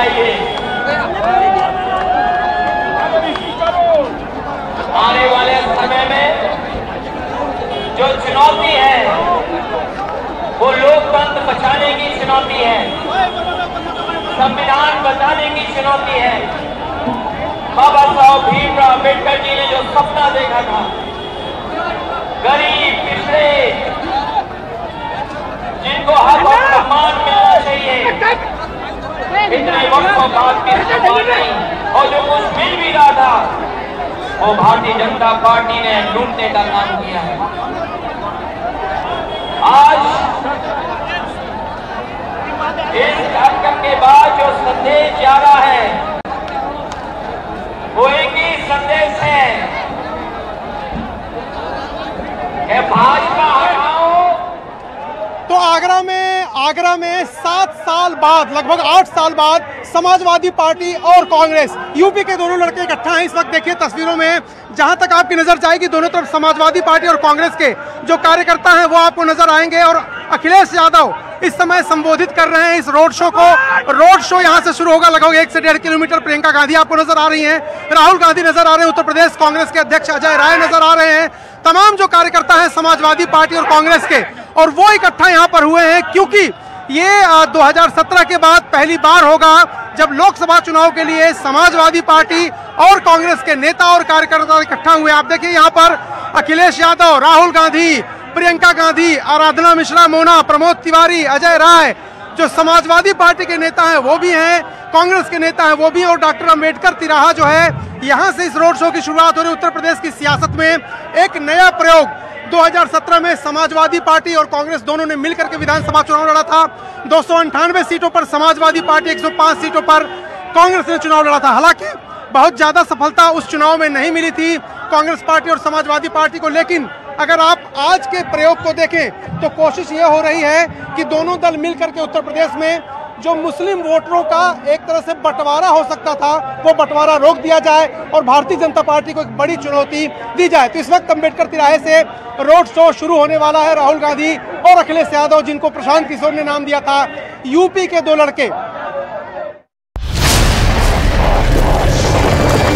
आइए आने वाले समय में जो चुनौती है, वो लोकतंत्र बचाने की चुनौती है, संविधान बचाने की चुनौती है। बाबा साहब भीमराव अंबेडकर जी ने जो सपना देखा था, गरीब पिछड़े जिनको हक और सम्मान मिलना चाहिए। इतने वर्षों बाद भी सम्मान नहीं और जो कुछ मिल भी रहा था वो भारतीय जनता पार्टी ने लूटने का काम किया है। आज इस कार्यक्रम के बाद जो संदेश जा रहा है वो एक ही संदेश है कि भाजपा हटाओ तो आगरा में आगरा में सात साल बाद, लगभग आठ साल बाद समाजवादी पार्टी और कांग्रेस, यूपी के दोनों लड़के इकट्ठा हैं इस वक्त। देखिए तस्वीरों में, जहाँ तक आपकी नज़र जाएगी, दोनों तरफ़ समाजवादी पार्टी और कांग्रेस के जो कार्यकर्ता हैं, वो आपको नज़र आएँगे और अखिलेश यादव इस समय संबोधित कर रहे हैं इस रोड शो को। रोड शो यहाँ से शुरू होगा, लगभग एक से डेढ़ किलोमीटर प्रियंका गांधी आपको नज़र आ रही हैं। राहुल गांधी नज़र आ रहे हैं, उत्तर प्रदेश कांग्रेस के अध्यक्ष अजय राय नज़र आ रहे हैं। तमाम जो कार्यकर्ता हैं, समाजवादी पार्टी और कांग्रेस के और वो इकट्ठा यहाँ पर हुए हैं क्योंकि ये 2017 के बाद पहली बार होगा जब लोकसभा चुनाव के लिए समाजवादी पार्टी और कांग्रेस के नेता और कार्यकर्ता इकट्ठा हुए। आप देखिए यहाँ पर अखिलेश यादव, राहुल गांधी, प्रियंका गांधी, आराधना मिश्रा, मोना, प्रमोद तिवारी, अजय राय, जो समाजवादी पार्टी के नेता हैं वो भी हैं, कांग्रेस के नेता हैं वो भी, और डॉक्टर अंबेडकर तिराहा जो है, यहाँ से इस रोड शो की शुरुआत हो रही उत्तर प्रदेश की सियासत में। एक नया प्रयोग 2017 में समाजवादी पार्टी और कांग्रेस दोनों ने मिलकर के विधानसभा चुनाव लड़ा था। दो सीटों पर समाजवादी पार्टी 105 सीटों पर कांग्रेस ने चुनाव लड़ा था। हालाँकि बहुत ज़्यादा सफलता उस चुनाव में नहीं मिली थी कांग्रेस पार्टी और समाजवादी पार्टी को, लेकिन अगर आप आज के प्रयोग को देखें तो कोशिश ये हो रही है कि दोनों दल मिलकर के उत्तर प्रदेश में जो मुस्लिम वोटरों का एक तरह से बंटवारा हो सकता था, वो बंटवारा रोक दिया जाए और भारतीय जनता पार्टी को एक बड़ी चुनौती दी जाए। तो इस वक्त अंबेडकर तिराहे से रोड शो शुरू होने वाला है राहुल गांधी और अखिलेश यादव, जिनको प्रशांत किशोर ने नाम दिया था। यूपी के दो लड़के